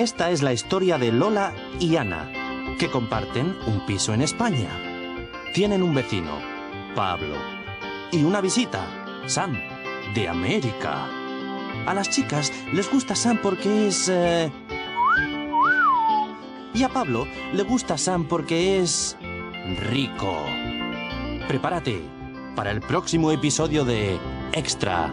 Esta es la historia de Lola y Ana, que comparten un piso en España. Tienen un vecino, Pablo, y una visita, Sam, de América. A las chicas les gusta Sam porque es... eh, Y a Pablo le gusta Sam porque es... rico. Prepárate para el próximo episodio de Extra.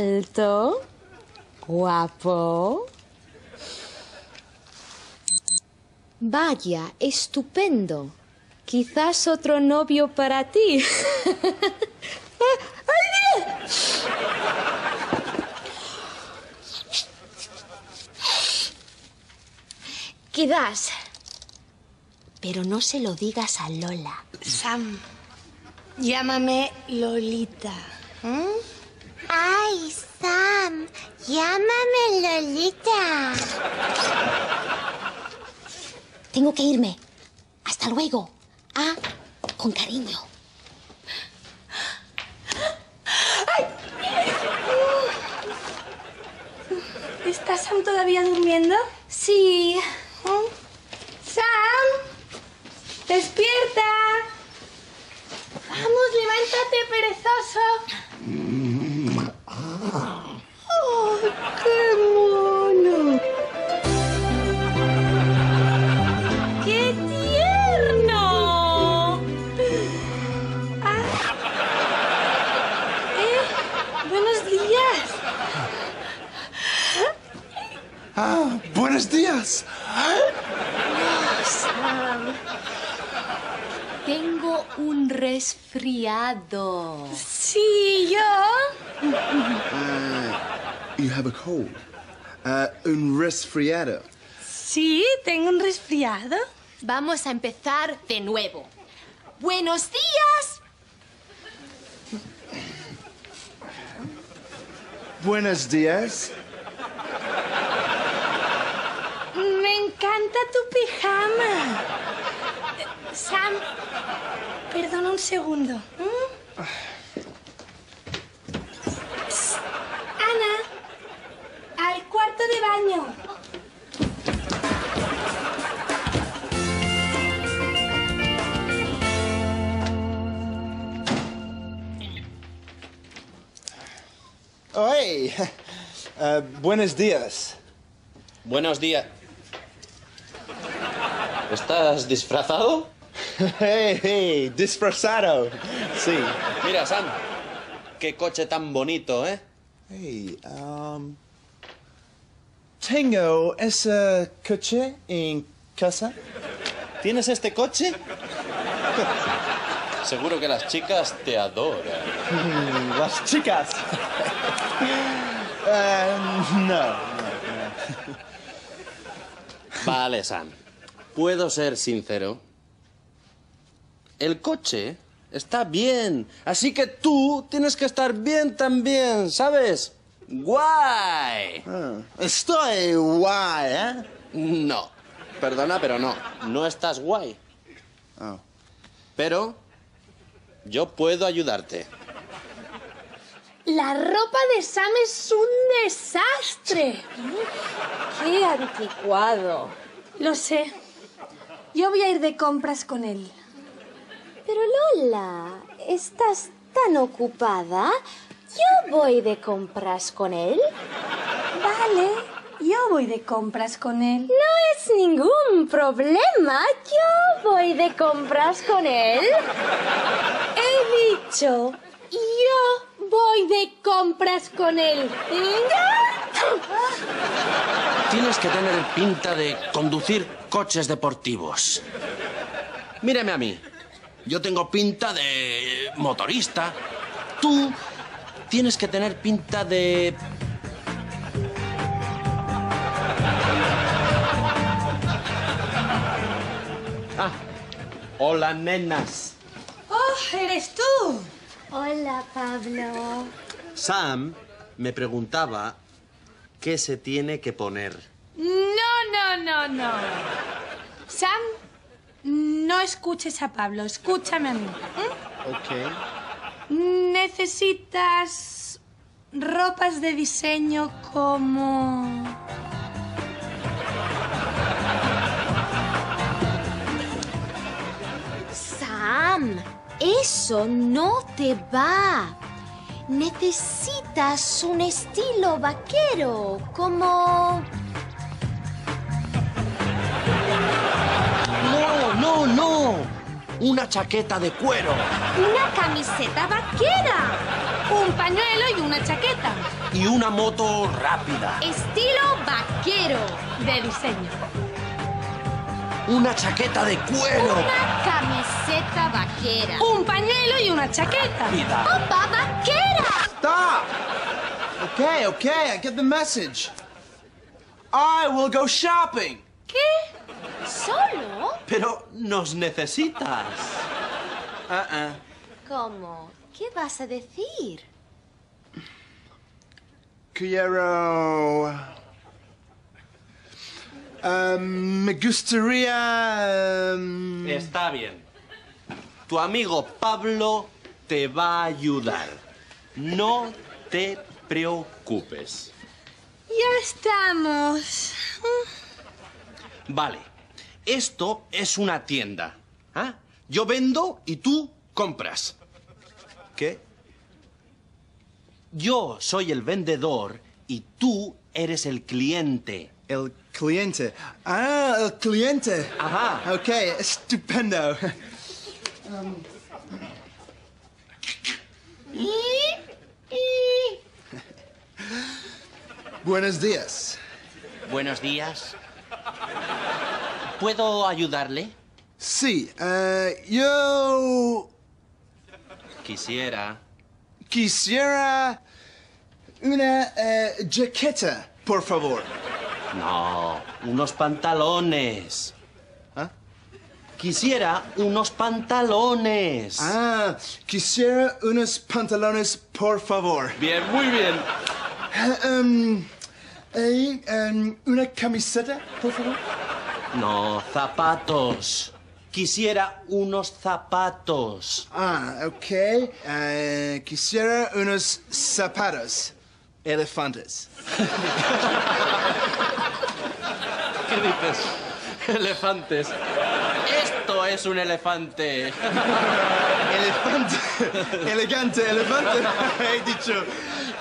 Alto, guapo. Vaya, estupendo. Quizás otro novio para ti. Quizás. Pero no se lo digas a Lola. Sam, llámame Lolita. ¿eh? Ay, Sam, llámame Lolita. Tengo que irme. Hasta luego. Ah, con cariño. ¿Está Sam todavía durmiendo? Sí. ¿Eh? ¡Sam! ¡Despierta! ¡Vamos, levántate, perezoso! ¡Oh, qué mono! ¡Qué tierno! Ah. Eh, buenos días. Ah, buenos días. Tengo un resfriado. Sí, yo. You have a cold. Uh, un resfriado. Sí, tengo un resfriado. Vamos a empezar de nuevo. Buenos días. Buenos días. Me encanta tu pijama. Eh, Sam, perdona un segundo. ¿m? Psst, Ana, al cuarto de baño. Oh, hey. Uh, buenos días. Buenos días. ¿Estás disfrazado? Hey, hey, disfrazado. Sí. Mira, Sam. Qué coche tan bonito, ¿eh? Hey, um. Tengo ese coche en casa. ¿Tienes este coche? Seguro que las chicas te adoran. Las chicas. Uh, no, no, no. Vale, Sam. ¿Puedo ser sincero? El coche está bien, así que tú tienes que estar bien también, ¿sabes? ¡Guay! Ah, Estoy guay, ¿eh? No, perdona, pero no. No estás guay. Oh. Pero yo puedo ayudarte. La ropa de Sam es un desastre. Qué anticuado. Lo sé. Yo voy a ir de compras con él. Pero Lola, ¿estás tan ocupada? Yo voy de compras con él. Vale, yo voy de compras con él. No es ningún problema. Yo voy de compras con él. He dicho, yo voy de compras con él. Tienes que tener pinta de conducir coches deportivos. Míreme a mí. Yo tengo pinta de motorista. Tú tienes que tener pinta de... Ah, hola, nenas. ¡Oh, eres tú! Hola, Pablo. Sam me preguntaba qué se tiene que poner. No, no, no, no. Sam, no escuches a Pablo, escúchame a mí. ¿eh? Ok. Necesitas ropas de diseño como... Sam, eso no te va. Necesitas un estilo vaquero, como... No, no, no. Una chaqueta de cuero Una camiseta vaquera. Un pañuelo y una chaqueta y una moto rápida. Estilo vaquero. de diseño. Una chaqueta de cuero. Una camiseta vaquera. Un pañuelo y una chaqueta. Rápida. ¡Ropa vaquera! Stop! Okay, okay, I get the message. I will go shopping. ¿Qué? ¿Solo? Pero nos necesitas. Uh-uh. ¿Cómo? ¿Qué vas a decir? Quiero... Um, me gustaría... um, Está bien. Tu amigo Pablo te va a ayudar. No te preocupes. Ya estamos. Vale. Esto es una tienda. ¿ah? Yo vendo y tú compras. ¿Qué? Yo soy el vendedor y tú eres el cliente. El cliente. Ah, el cliente. Ajá. Ok, estupendo. Buenos días. Buenos días. ¿Puedo ayudarle? Sí, eh, yo Quisiera. quisiera una eh, jaqueta, por favor. No, unos pantalones. ¿Ah? Quisiera unos pantalones. Ah, quisiera unos pantalones, por favor. Bien, muy bien. Um, una camiseta, por favor. No, zapatos. Quisiera unos zapatos. Ah, ok. Eh, quisiera unos zapatos elefantes. ¿Qué dices? Elefantes. Esto es un elefante. Elefante. Elegante, elefante. He dicho.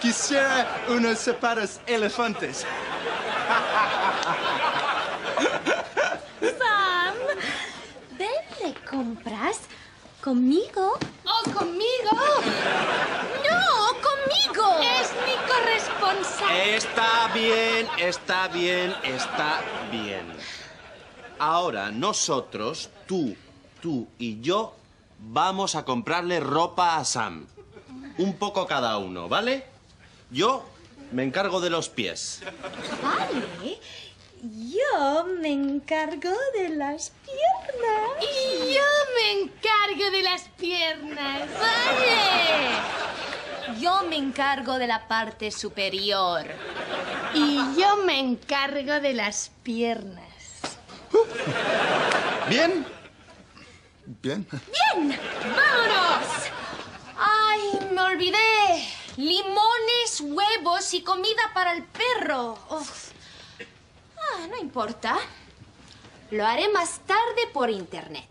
Quisiera unos zapatos elefantes. Sam, ven de compras conmigo. ¿O conmigo? ¡No, conmigo! Es mi corresponsal. Está bien, está bien, está bien. Ahora nosotros, tú, tú y yo, vamos a comprarle ropa a Sam. Un poco cada uno, ¿vale? Yo me encargo de los pies. Vale. Yo me encargo de las piernas. Y yo me encargo de las piernas. Vale. Yo me encargo de la parte superior. Y yo me encargo de las piernas. ¿Bien? Bien. ¡Bien! ¡Vámonos! ¡Ay, me olvidé! Limones, huevos y comida para el perro. Uf. Ah, no importa. Lo haré más tarde por internet.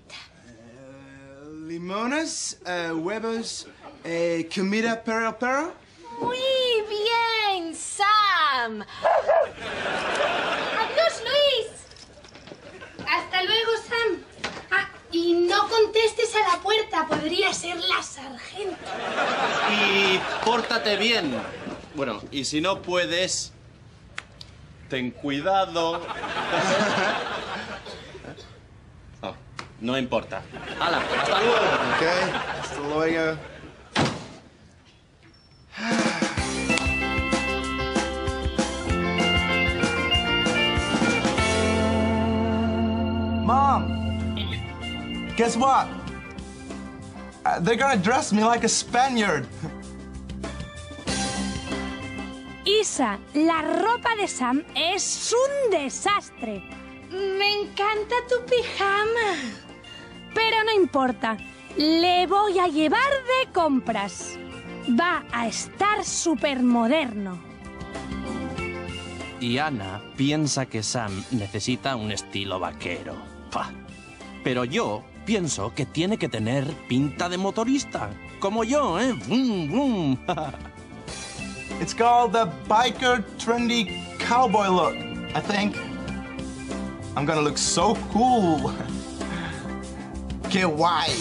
Limones, eh, huevos, eh, comida para el perro. Muy bien, Sam. ¡Adiós, Luis! Hasta luego, Sam. Ah, y no contestes a la puerta, podría ser la sargento. Y pórtate bien. Bueno, y si no puedes, ten cuidado. No, no importa. ¡Hasta luego! Ok, hasta luego. Mom, guess what? Uh, they're gonna dress me like a Spaniard. Isa, la ropa de Sam es un desastre. Me encanta tu pijama. Pero no importa, le voy a llevar de compras. Va a estar súper moderno. Y Ana piensa que Sam necesita un estilo vaquero. Pa. Pero yo pienso que tiene que tener pinta de motorista. Como yo, ¿eh? Vroom, vroom. It's called the biker trendy cowboy look, I think. I'm gonna look so cool. Que guay.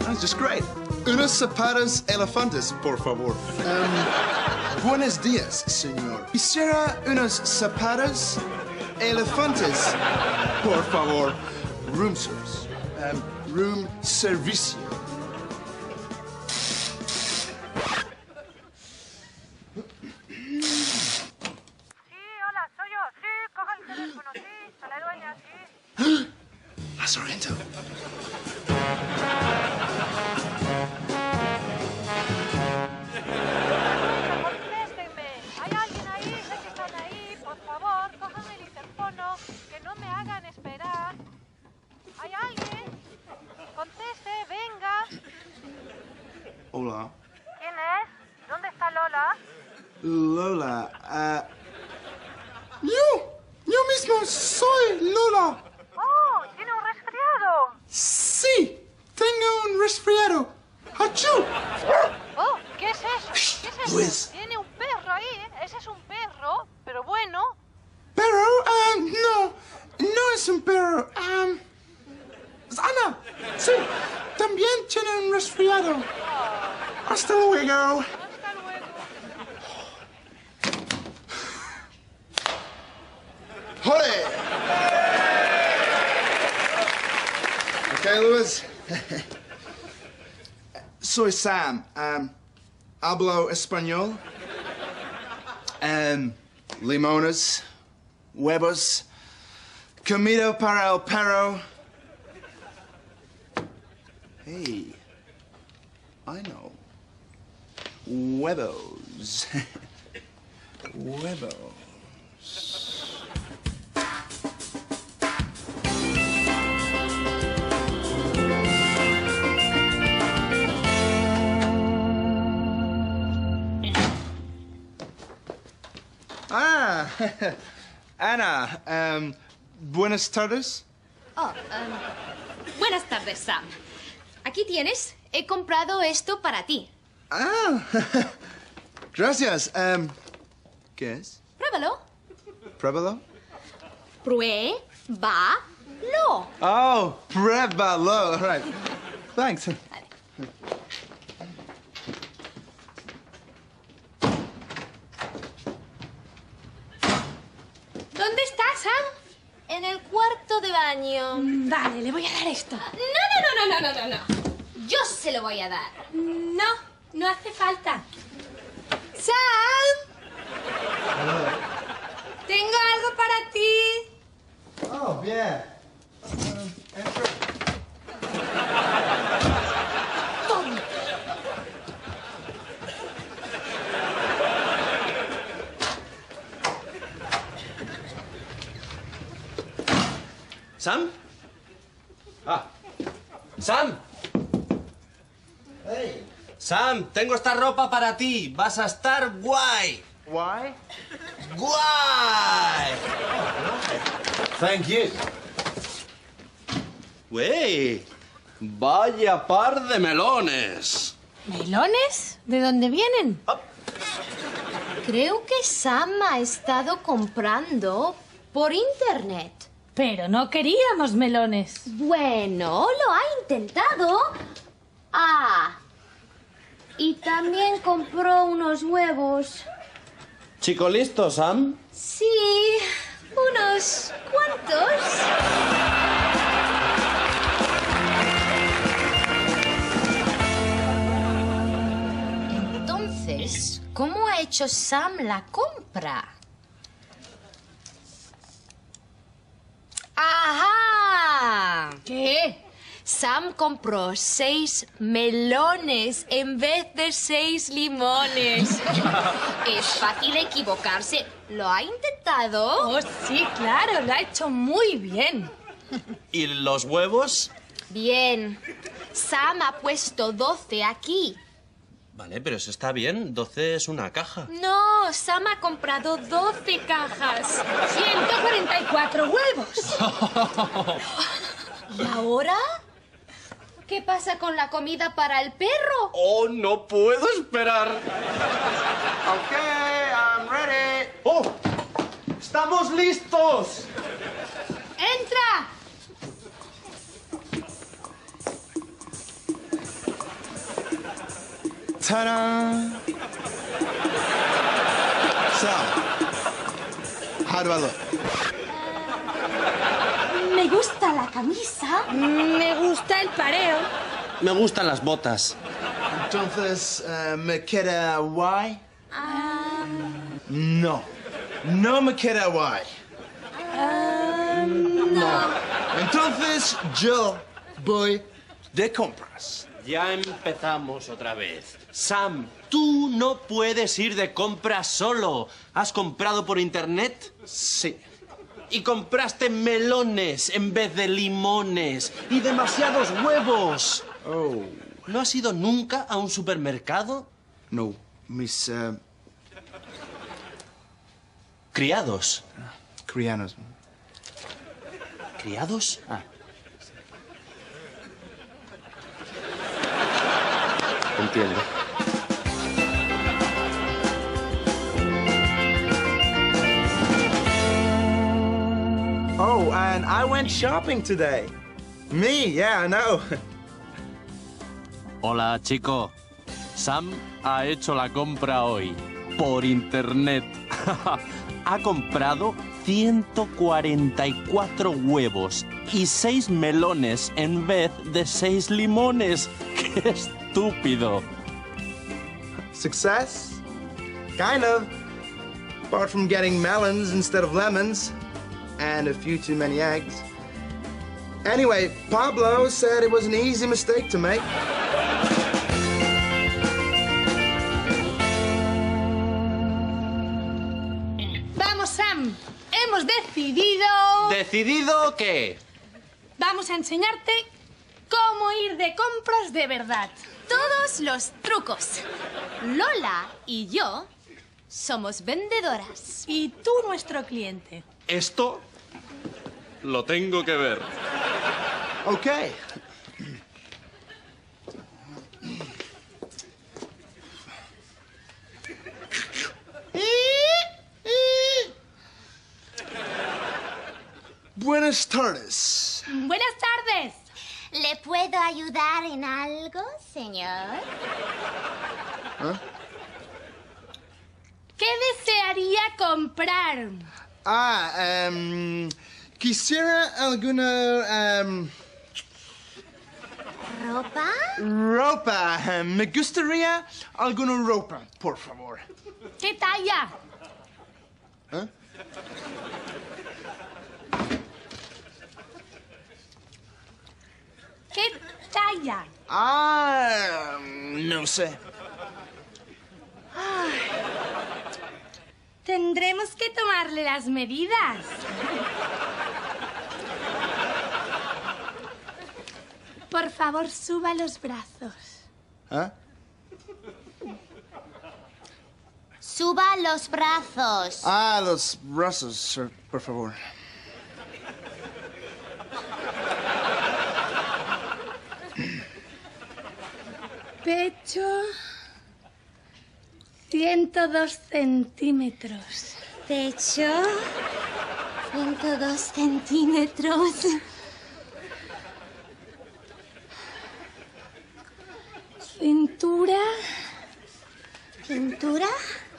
That's just great. Unos zapatos elefantes, por favor. Um, buenos días, señor. Quisiera unos zapatos Elefantes, por favor. Room service. Um, room servicio. Sí, tengo un resfriado. ¡Achú! ¡Oh! ¿Qué es eso? ¿Qué es eso? Pues- Tiene un perro ahí. ¿eh? Ese es un perro, pero bueno. Pero, um, no, no es un perro. Um, es Ana. Sí, también tiene un resfriado. Luego. Hasta luego. Soy Sam. Um, hablo español. Um, limones, huevos, comida para el perro. Hey, I know. Huevos. Huevos. Ana, um, buenas tardes. Oh, em, buenas tardes, Sam. Aquí tienes. He comprado esto para ti. Ah, gracias. Um, ¿Qué es? Pruébalo. Pruébalo. Pruébalo. Oh, pruébalo. All right. Thanks. ¿Dónde estás, Sam? En el cuarto de baño. Vale, le voy a dar esto. No, no, no, no, no, no, no, no. Yo se lo voy a dar. No, no hace falta. ¡Sam! Tengo algo para ti. Oh, bien. ¿Sam? Ah. ¡Sam! Hey. Sam, tengo esta ropa para ti. Vas a estar guay. Why? ¡Guay! Thank you. ¡Wey! Vaya par de melones. ¿Melones? ¿De dónde vienen? Creo que Sam ha estado comprando por internet. Pero no queríamos melones. Bueno, lo ha intentado. Ah. Y también compró unos huevos. ¿Chico listo, Sam? Sí, unos cuantos. Entonces, ¿cómo ha hecho Sam la compra? ¡Ajá! ¿Qué? Sam compró seis melones en vez de seis limones. es fácil equivocarse. ¿Lo ha intentado? Oh, sí, claro, lo ha hecho muy bien. ¿Y los huevos? Bien. Sam ha puesto 12 aquí. Vale, pero eso está bien. 12 es una caja. No, Sam ha comprado 12 cajas. 144 huevos. ¿Y ahora? ¿Qué pasa con la comida para el perro? ¡Oh, no puedo esperar! Okay, I'm ready. ¡Oh! ¡Estamos listos! ¡Entra! Ta-da! So, how do I look? Me gusta la camisa. Me gusta el pareo. Me gustan las botas. Entonces, uh, me queda guay? No. No me queda guay. no. Entonces, yo voy de compras. Ya empezamos otra vez. Sam, tú no puedes ir de compras solo. ¿Has comprado por internet? Sí. Y compraste melones en vez de limones. Y demasiados huevos. Oh. ¿No has ido nunca a un supermercado? No. Mis uh, Criados. crianos. ¿Criados? Ah. Entiendo. Oh, and I went shopping today. Me, yeah, I know. Hola, chico. Sam ha hecho la compra hoy. Por internet. ha comprado 144 huevos y 6 melones en vez de 6 limones. ¡Qué estúpido! Success? Kind of. Apart from getting melons instead of lemons, and a few too many eggs. Anyway, Pablo said it was an easy mistake to make. Vamos, Sam. Hemos decidido... ¿Decidido qué? Vamos a enseñarte cómo ir de compras de verdad. Todos los trucos. Lola y yo somos vendedoras. Y tú nuestro cliente. Esto lo tengo que ver. Okay. Buenas tardes. Buenas tardes. ¿Le puedo ayudar en algo, señor? ¿Qué desearía comprar? Ah, em, quisiera alguna em, ¿Ropa? ropa. Me gustaría alguna ropa, por favor. ¿Qué talla? ¿Eh? ¿Qué talla? Ah, no sé. Tendremos que tomarle las medidas. Por favor, suba los brazos. ¿Ah? Suba los brazos. Ah, los brazos, sir, por favor. Pecho. 102 centímetros. Pecho. 102 centímetros. Cintura. Cintura.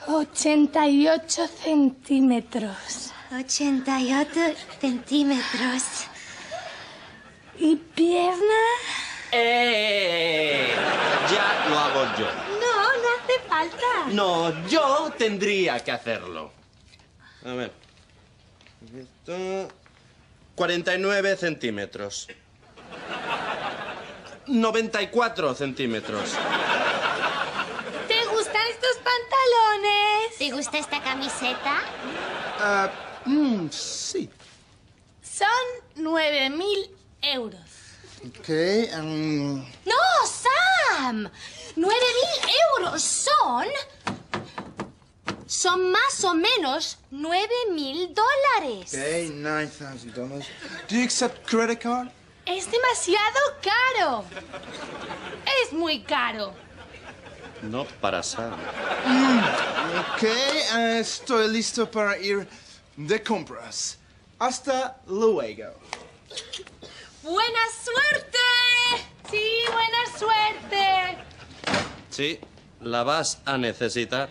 88 centímetros. 88 centímetros. ¿Y pierna? ¡Eh! Ya lo hago yo. No, no hace falta. No, yo tendría que hacerlo. A ver. Esto. 49 centímetros. 94 centímetros. ¿Te gustan estos pantalones? ¿Te gusta esta camiseta? Ah, mm, sí. Son 9.000 euros. Ok, um, ¡No, Sam! ¡Nueve mil euros son... Son más o menos nueve mil dólares. okay, $9,000. Do you accept credit card? Es demasiado caro. Es muy caro. No para Sam. Ok, ah, estoy listo para ir de compras. Hasta luego. ¡Buena suerte! Sí, buena suerte. Sí, la vas a necesitar.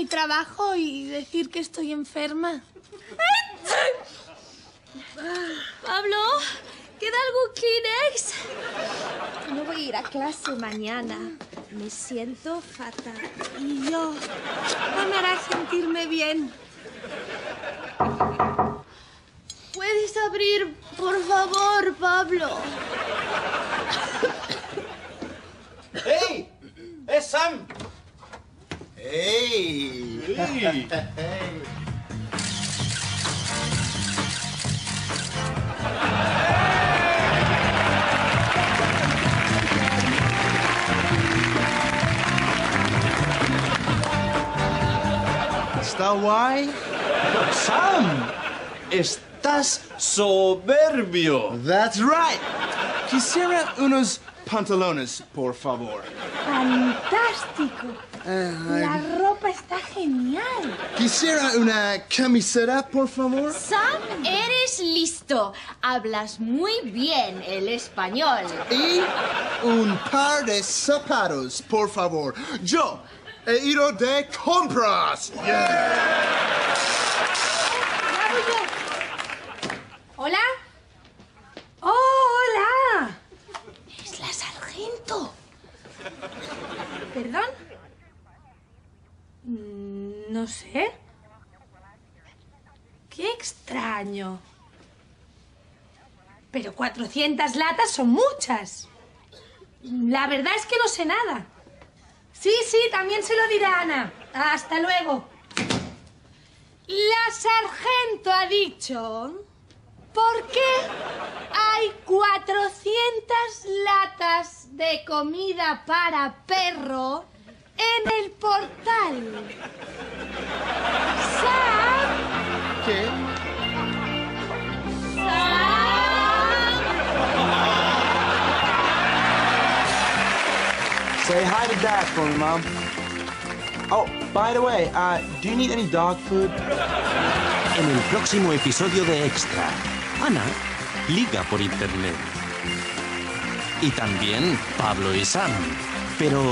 Mi trabajo y decir que estoy enferma? Pablo, ¿queda algún Kleenex? No voy a ir a clase mañana. Me siento fatal. Y yo. No me hará sentirme bien. ¿Puedes abrir, por favor, Pablo? ¡Hey! ¡Es Sam! Hey. Hey! ¿Está guay? ¡Sam! ¡Estás soberbio! That's right. Quisiera unos pantalones, por favor. ¡Fantástico! La ropa está genial. Quisiera una camiseta, por favor. Sam, eres listo. Hablas muy bien el español. Y un par de zapatos, por favor. Yo he ido de compras. ¿Hola? ¡Oh, hola! Es la sargento. ¿Perdón? No sé. Qué extraño. Pero 400 latas son muchas. La verdad es que no sé nada. Sí, sí, también se lo dirá Ana. Hasta luego. La sargento ha dicho... ¿Por qué hay 400 latas de comida para perro en el portal? For me, Mom. Oh, by the way, uh, do you need any dog food? En el próximo episodio de Extra, Ana liga por internet. Y también Pablo y Sam. Pero,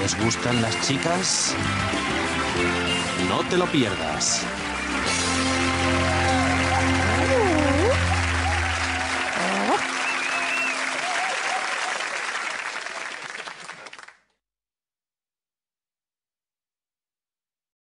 ¿les gustan las chicas? No te lo pierdas.